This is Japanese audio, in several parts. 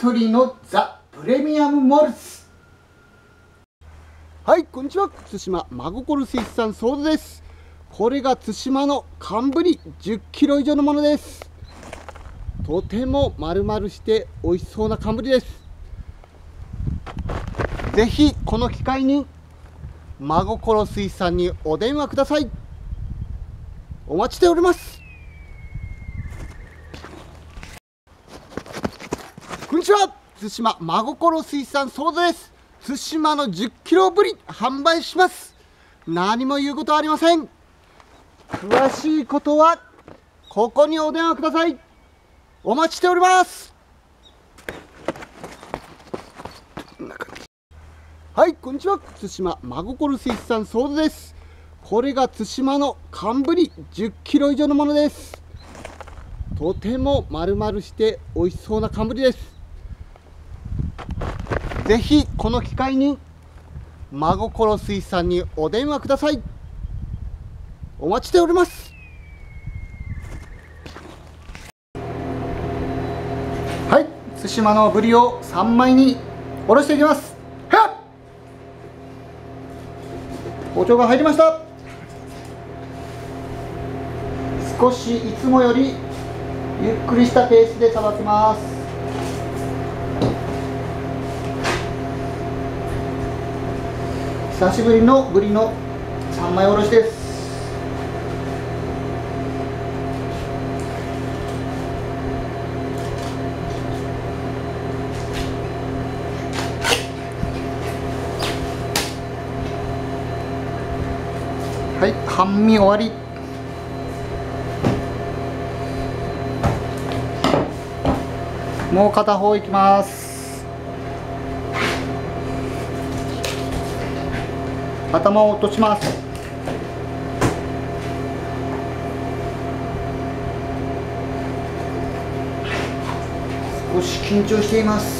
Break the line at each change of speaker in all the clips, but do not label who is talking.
トリーのザ・プレミアム・モルツ。
はいこんにちは。対馬真心水産ソードです。これが対馬の寒ぶり10キロ以上のものです。とても丸々して美味しそうな寒ぶりです。ぜひこの機会に真心水産にお電話ください。お待ちしております。こんにちは。対馬真心水産ソードです。対馬の10キロぶり販売します。何も言うことはありません。詳しいことはここにお電話ください。お待ちしております。はいこんにちは。対馬真心水産ソードです。これが対馬の寒ぶり10キロ以上のものです。とても丸々して美味しそうな寒ぶりです。ぜひこの機会に真心水産にお電話ください。お待ちしております。
はい。対馬のブリを3枚におろしていきます。包丁が入りました。少しいつもよりゆっくりしたペースでさばきます。久しぶりのぶりの3枚おろしです。はい半身終わり。もう片方いきます。頭を落とします。少し緊張しています。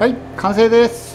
はい完成です。